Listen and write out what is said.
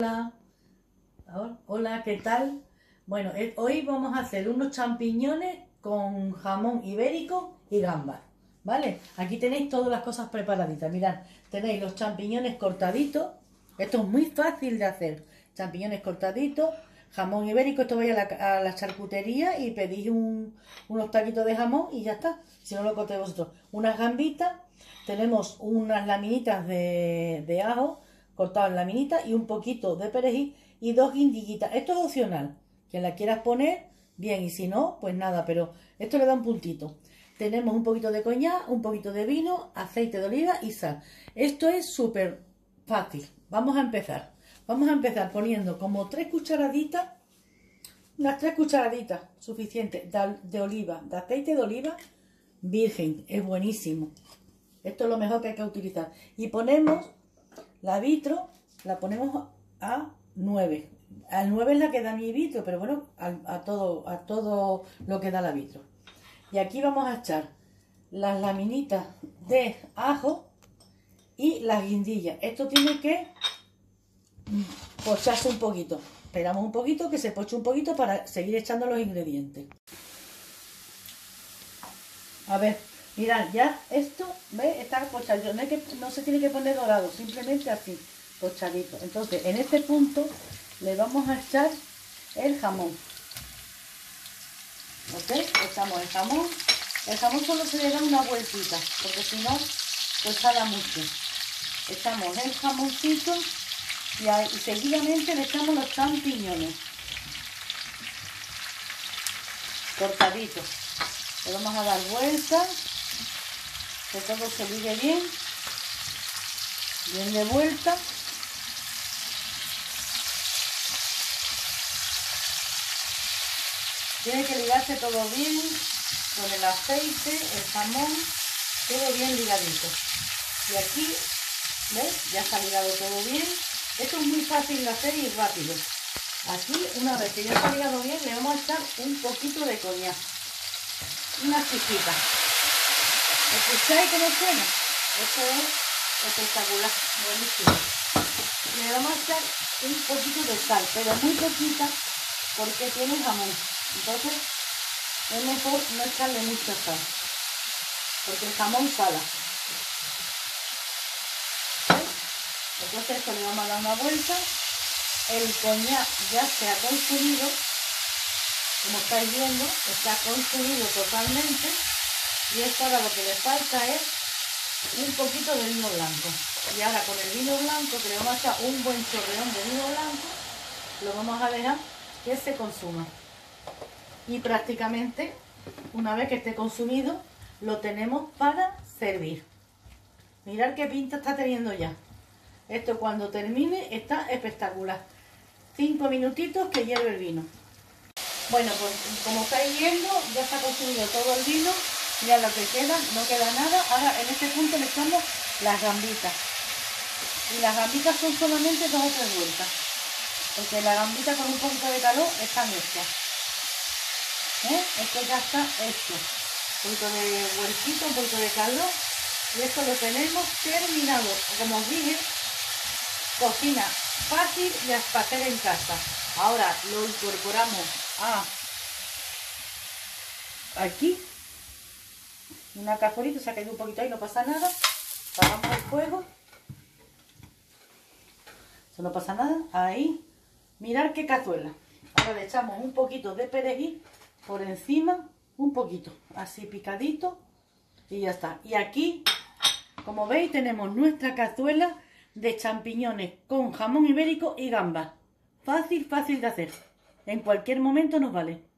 Hola, hola, ¿qué tal? Bueno, eh, hoy vamos a hacer unos champiñones con jamón ibérico y gambas, ¿vale? Aquí tenéis todas las cosas preparaditas, mirad, tenéis los champiñones cortaditos, esto es muy fácil de hacer, champiñones cortaditos, jamón ibérico, esto vais a la, charcutería y pedís unos taquitos de jamón y ya está, si no lo cortéis vosotros. Unas gambitas, tenemos unas laminitas de ajo, cortado en laminita y un poquito de perejil y dos guindillitas. Esto es opcional. Quien la quieras poner, bien, y si no, pues nada, pero esto le da un puntito. Tenemos un poquito de coñac, un poquito de vino, aceite de oliva y sal. Esto es súper fácil. Vamos a empezar. Vamos a empezar poniendo como tres cucharaditas, unas tres cucharaditas suficientes de, de oliva, de aceite de oliva virgen. Es buenísimo. Esto es lo mejor que hay que utilizar. Y ponemos la vitro la ponemos a 9. Al 9 es la que da mi vitro, pero bueno, a, todo, a todo lo que da la vitro. Y aquí vamos a echar las laminitas de ajo y las guindillas. Esto tiene que pocharse un poquito. Esperamos un poquito que se poche un poquito para seguir echando los ingredientes. A ver, Mirad, ya esto, ¿ves? Está pochadito. No, que, no se tiene que poner dorado, simplemente así, pochadito. Entonces, en este punto le vamos a echar el jamón. ¿Ok? Echamos el jamón. El jamón solo se le da una vueltita, porque si no, pues sala mucho. Echamos el jamoncito y, y seguidamente le echamos los champiñones. Cortaditos. Le vamos a dar vueltas que todo se ligue bien, bien de vuelta. Tiene que ligarse todo bien con el aceite, el jamón, todo bien ligadito. Y aquí, ¿ves? Ya está ligado todo bien. Esto es muy fácil de hacer y rápido. Aquí, una vez que ya está ligado bien, le vamos a echar un poquito de coñac. Una chiquita. ¿Escucháis cómo suena? Esto es espectacular, buenísimo. Le vamos a echar un poquito de sal, pero muy poquita porque tiene jamón. Entonces es mejor no echarle mucha sal, porque el jamón sala. Entonces esto le vamos a dar una vuelta. El coñac ya se ha consumido, como estáis viendo, está consumido totalmente. Y esto ahora lo que le falta es un poquito de vino blanco. Y ahora con el vino blanco, que le vamos a echar un buen chorreón de vino blanco, lo vamos a dejar que se consuma. Y prácticamente, una vez que esté consumido, lo tenemos para servir. Mirad qué pinta está teniendo ya. Esto cuando termine está espectacular. Cinco minutitos que hierve el vino. Bueno, pues como estáis viendo, ya está consumido todo el vino ya lo que queda, no queda nada. Ahora en este punto le echamos las gambitas. Y las gambitas son solamente dos o tres vueltas. Porque la gambita con un poquito de calor está hecha. ¿Eh? Esto ya está hecho. Un poquito de vueltito, un poquito de calor. Y esto lo tenemos terminado. Como os dije, cocina fácil y a hacer en casa. Ahora lo incorporamos a aquí una cazuelita, se ha caído un poquito ahí, no pasa nada. Apagamos el fuego. Eso no pasa nada. Ahí. Mirar qué cazuela. Ahora le echamos un poquito de perejil por encima, un poquito, así picadito. Y ya está. Y aquí, como veis, tenemos nuestra cazuela de champiñones con jamón ibérico y gamba. Fácil, fácil de hacer. En cualquier momento nos vale.